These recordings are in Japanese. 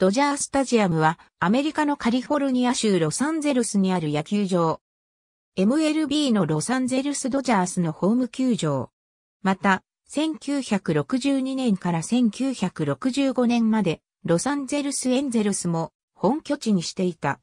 ドジャースタジアムはアメリカのカリフォルニア州ロサンゼルスにある野球場。MLB のロサンゼルスドジャースのホーム球場。また、1962年から1965年までロサンゼルスエンゼルスも本拠地にしていた。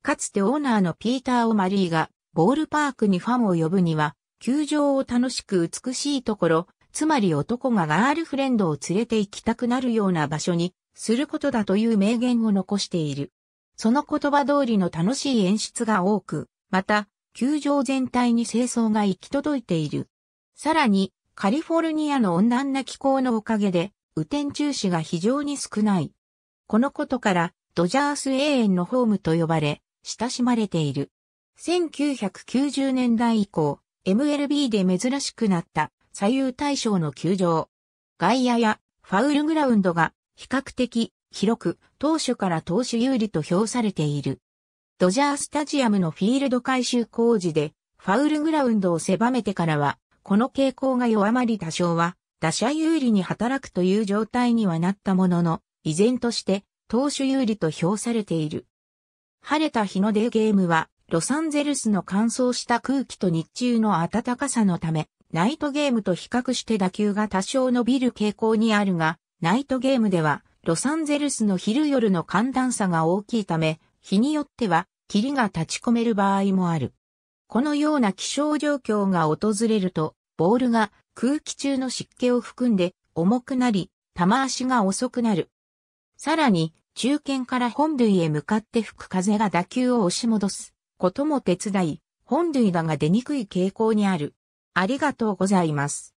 かつてオーナーのピーター・オマリーがボールパークにファンを呼ぶには、球場を楽しく美しいところ、つまり男がガールフレンドを連れて行きたくなるような場所にすることだという名言を残している。その言葉通りの楽しい演出が多く、また、球場全体に清掃が行き届いている。さらに、カリフォルニアの温暖な気候のおかげで、雨天中止が非常に少ない。このことから、ドジャース永遠のホームと呼ばれ、親しまれている。1990年代以降、MLB で珍しくなった左右対称の球場。外野やファウルグラウンドが比較的広く投手から投手有利と評されている。ドジャースタジアムのフィールド改修工事でファウルグラウンドを狭めてからは、この傾向が弱まり多少は打者有利に働くという状態にはなったものの、依然として投手有利と評されている。晴れた日のデーゲームは、ロサンゼルスの乾燥した空気と日中の暖かさのため、ナイトゲームと比較して打球が多少伸びる傾向にあるが、ナイトゲームでは、ロサンゼルスの昼夜の寒暖差が大きいため、日によっては、霧が立ち込める場合もある。このような気象状況が訪れると、ボールが空気中の湿気を含んで重くなり、球足が遅くなる。さらに、中堅から本塁へ向かって吹く風が打球を押し戻すことも手伝い、本塁打が出にくい傾向にある。ありがとうございます。